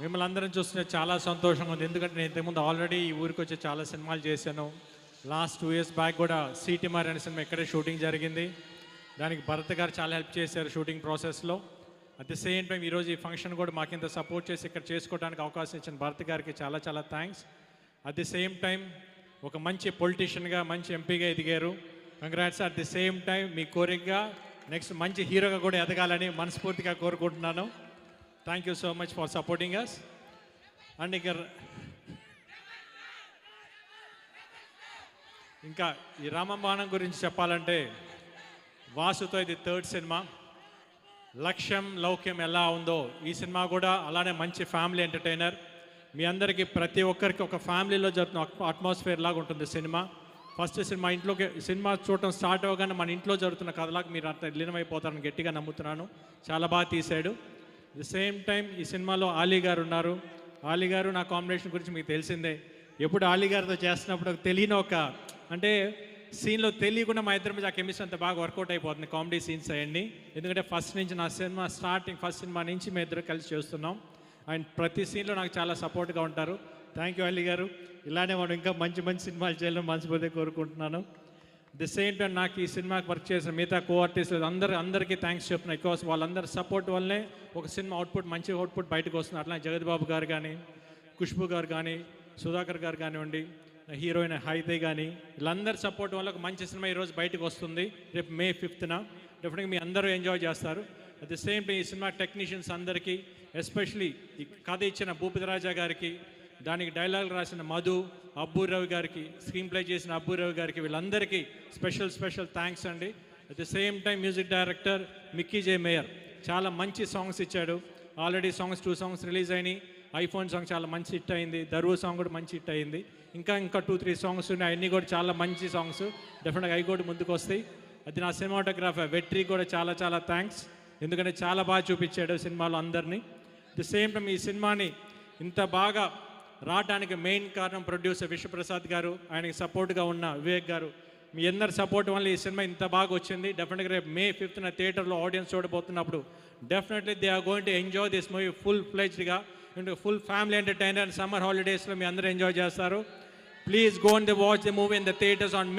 మిమ్మల్ని అందరం చూస్తుంటే చాలా సంతోషంగా ఉంది. ఎందుకంటే నేను ఇంతకుముందు ఆల్రెడీ ఈ ఊరికి వచ్చి చాలా సినిమాలు చేశాను. లాస్ట్ టూ ఇయర్స్ బ్యాక్ కూడా సిటీమార్ అనే సినిమా ఇక్కడే షూటింగ్ జరిగింది. దానికి భరత్ గారు చాలా హెల్ప్ చేశారు షూటింగ్ ప్రాసెస్లో అట్ ది సేమ్ టైం ఈరోజు ఈ ఫంక్షన్ కూడా మాకు ఇంత సపోర్ట్ చేసి ఇక్కడ చేసుకోవడానికి అవకాశం ఇచ్చిన భరత్ గారికి చాలా చాలా thanks at the same time ఒక మంచి పొలిటీషియన్గా మంచి ఎంపీగా ఎదిగారు. Congrats at the same time మీ కోరికగా నెక్స్ట్ మంచి హీరోగా కూడా ఎదగాలని మనస్ఫూర్తిగా కోరుకుంటున్నాను. Thank you so much for supporting us and ఇక ఇంకా ఈ రామబాణం గురించి చెప్పాలంటే వాసుతో ఇది థర్డ్ సినిమా. లక్ష్యం లౌక్యం ఎలా ఉందో ఈ సినిమా కూడా అలానే మంచి ఫ్యామిలీ ఎంటర్టైనర్. మీ అందరికీ ప్రతి ఒక్కరికి ఒక ఫ్యామిలీలో జరుగుతున్న అట్మాస్ఫియర్ లాగా ఉంటుంది సినిమా. ఫస్ట్ సినిమా ఇంట్లోకి సినిమా చూడటం స్టార్ట్ అవ్వగానే మన ఇంట్లో జరుగుతున్న కథలాగా మీరు అంత లీనమైపోతారని గట్టిగా నమ్ముతున్నాను. చాలా బాగా తీశాడు. ది సేమ్ టైం ఈ సినిమాలో ఆలీ గారు ఉన్నారు. ఆలీ గారు నా కాంబినేషన్ గురించి మీకు తెలిసిందే. ఎప్పుడు ఆలీ గారితో చేస్తున్నప్పుడు తెలియని ఒక అంటే సీన్లో తెలియకుండా మా ఇద్దరి మీద ఆ కెమిస్ట్రీ అంత బాగా వర్కౌట్ అయిపోతుంది కామెడీ సీన్స్ అవన్నీ. ఎందుకంటే ఫస్ట్ నుంచి నా సినిమా స్టార్టింగ్ ఫస్ట్ సినిమా నుంచి మేము ఇద్దరు కలిసి చేస్తున్నాం. అండ్ ప్రతి సీన్లో నాకు చాలా సపోర్ట్గా ఉంటారు. థ్యాంక్ యూ అలీ గారు. ఇలానే మనం ఇంకా మంచి మంచి సినిమాలు చేయాలని మనస్ఫూర్తిగా కోరుకుంటున్నాను. ది సేమ్ టైం నాకు ఈ సినిమాకి వర్క్ చేసిన మిగతా కో ఆర్టిస్టులు అందరు అందరికీ థ్యాంక్స్ చెప్తున్నాను బికాస్ వాళ్ళందరి సపోర్ట్ వల్లనే ఒక సినిమా అవుట్పుట్ మంచి అవుట్పుట్ బయటకు వస్తుంది. అట్లా జగత్ బాబు గారు కానీ ఖుష్బు గారు కానీ సుధాకర్ గారు కానివ్వండి హీరోయిన్ హైతే కానీ వీళ్ళందరి సపోర్ట్ వల్ల ఒక మంచి సినిమా ఈరోజు బయటకు వస్తుంది. రేపు మే ఫిఫ్త్న డెఫినెట్గా మీ అందరూ ఎంజాయ్ చేస్తారు. అట్ ది సేమ్ టైం ఈ సినిమా టెక్నీషియన్స్ అందరికీ ఎస్పెషలీ ఈ కథ ఇచ్చిన భూపతిరాజా గారికి దానికి డైలాగ్ రాసిన మధు అబ్బూరావు గారికి స్క్రీన్ ప్లే చేసిన అబ్బూరావు గారికి వీళ్ళందరికీ స్పెషల్ స్పెషల్ థ్యాంక్స్ అండి. At the same time music director Mickey J Meyer చాలా మంచి సాంగ్స్ ఇచ్చాడు. Already songs two songs release అయినాయి. ఐఫోన్ సాంగ్ చాలా మంచి హిట్ అయింది. దరువు సాంగ్ కూడా మంచి హిట్ అయింది. ఇంకా ఇంకా టూ త్రీ సాంగ్స్ ఉన్నాయి. అన్నీ కూడా చాలా మంచి సాంగ్స్ డెఫినెట్గా అవి కూడా ముందుకు వస్తాయి. అది నా సినిమాటోగ్రాఫర్ వెట్రీ కూడా చాలా చాలా థ్యాంక్స్ ఎందుకంటే చాలా బాగా చూపించాడు సినిమాలో అందరినీ. ది సేమ్ టైం ఈ సినిమాని ఇంత బాగా రావడానికి మెయిన్ కారణం ప్రొడ్యూసర్ విశ్వప్రసాద్ గారు ఆయనకి సపోర్ట్గా ఉన్న వివేక్ గారు. మీ అందరి సపోర్ట్ వల్ల ఈ సినిమా ఇంత బాగా వచ్చింది. డెఫినెట్గా రేపు మే ఫిఫ్త్న థియేటర్లో audience చూడబోతున్నప్పుడు definitely they are going to enjoy this movie full ఫ్లెజ్డ్గా and full family entertainer summer హాలిడేస్లో మీ అందరూ ఎంజాయ్ చేస్తారు. Please go and watch the movie in the theatres on May